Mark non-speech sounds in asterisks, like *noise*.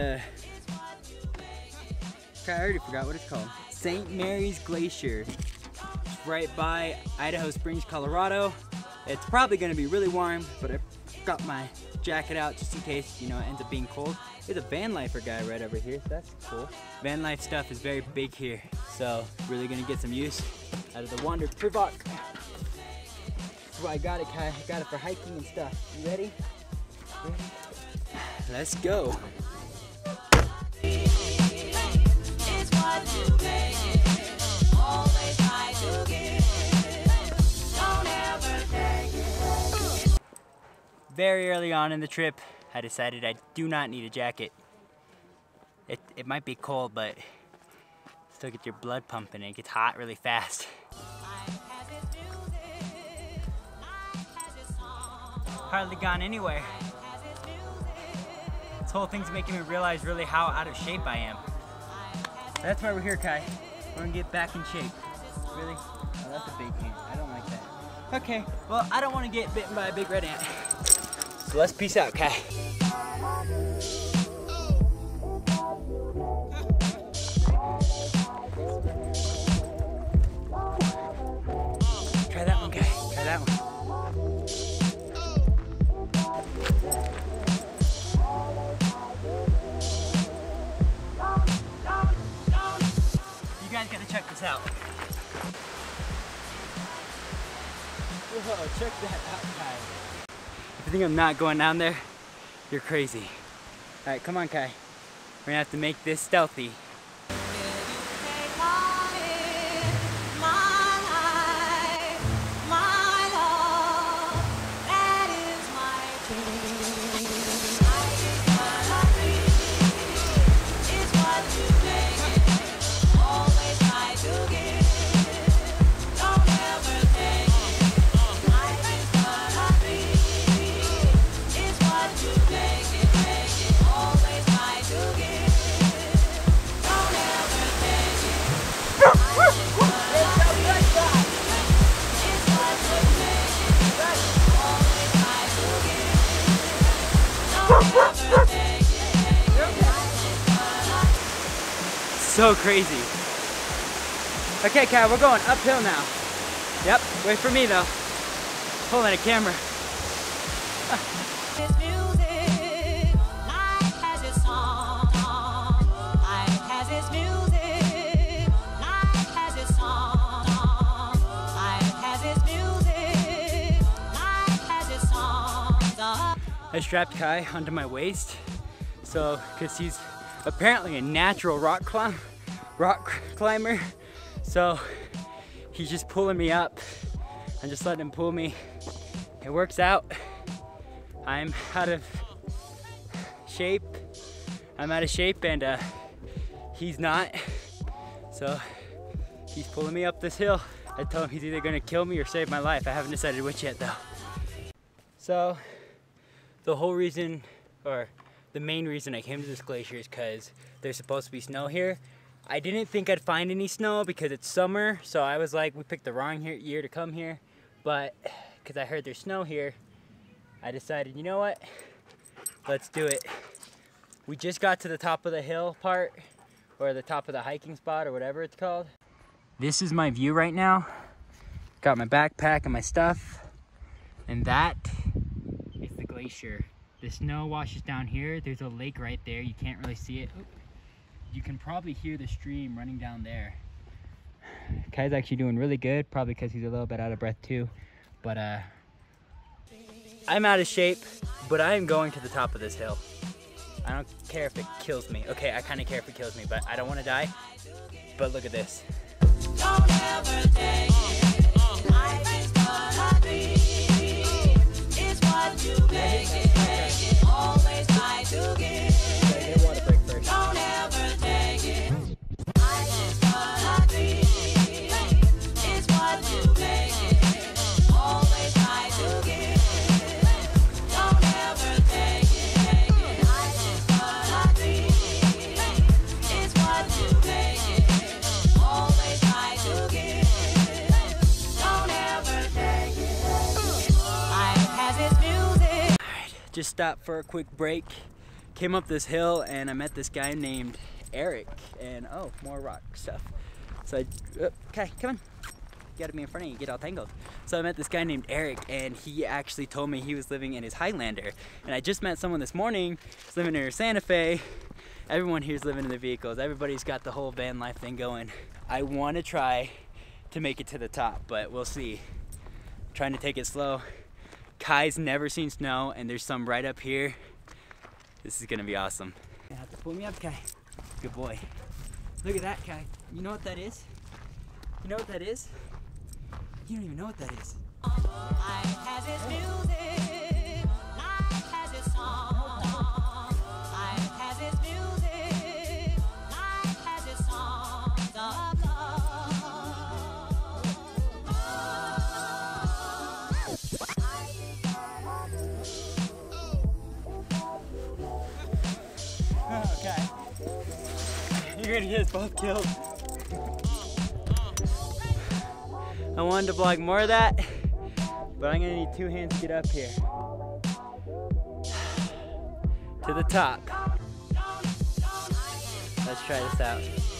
Uh, I already forgot what it's called. St. Mary's Glacier. It's right by Idaho Springs, Colorado. It's probably gonna be really warm, but I got my jacket out just in case, you know, it ends up being cold. There's a van lifer guy right over here, so that's cool. Van life stuff is very big here, so really gonna get some use out of the WANDRD PRVKE. That's why I got it, Kai. I got it for hiking and stuff. You ready? Let's go. Very early on in the trip, I decided I do not need a jacket. It, it might be cold, but still get your blood pumping. It gets hot really fast. Hardly gone anywhere. This whole thing's making me realize really how out of shape I am. That's why we're here, Kai. We're gonna get back in shape. Really? Oh, that's a big ant. I don't like that. Okay, well, I don't want to get bitten by a big red ant. So let's peace out, Kai. Check this out. Whoa, check that out, Kai. If you think I'm not going down there, you're crazy. All right, come on, Kai. We're gonna have to make this stealthy. So crazy. Okay, Kai, we're going uphill now. Yep, wait for me though. Pulling a camera. I strapped Kai onto my waist, so because he's apparently a natural rock climb, rock climber, so he's just pulling me up. I'm just letting him pull me. It works out. I'm out of shape. I'm out of shape, and uh, he's not. So he's pulling me up this hill. I told him he's either gonna kill me or save my life. I haven't decided which yet, though. So the whole reason, or the main reason I came to this glacier is because there's supposed to be snow here. I didn't think I'd find any snow because it's summer, so I was like, we picked the wrong year to come here. But *sighs* because I heard there's snow here, I decided, you know what? Let's do it. We just got to the top of the hill part, or the top of the hiking spot, or whatever it's called. This is my view right now. Got my backpack and my stuff, and that is the glacier. The snow washes down here. There's a lake right there. You can't really see it. You can probably hear the stream running down there. *sighs* Kai's actually doing really good, probably because he's a little bit out of breath too. But uh, I'm out of shape, but I am going to the top of this hill. I don't care if it kills me. Okay, I kind of care if it kills me, but I don't want to die. But look at this. Just stopped for a quick break. Came up this hill and I met this guy named Eric, and oh, more rock stuff. So I, uh, okay, come on. You gotta be in front of you, get all tangled. So I met this guy named Eric, and he actually told me he was living in his Highlander. And I just met someone this morning, he's living in Santa Fe. Everyone here's living in the vehicles. Everybody's got the whole van life thing going. I wanna try to make it to the top, but we'll see. I'm trying to take it slow. Kai's never seen snow, and there's some right up here. This is gonna be awesome. You have to pull me up, Kai. Good boy. Look at that, Kai. You know what that is? You know what that is? You don't even know what that is. You're gonna get us both killed. I wanted to vlog more of that, but I'm gonna need two hands to get up here. *sighs* to the top. Let's try this out.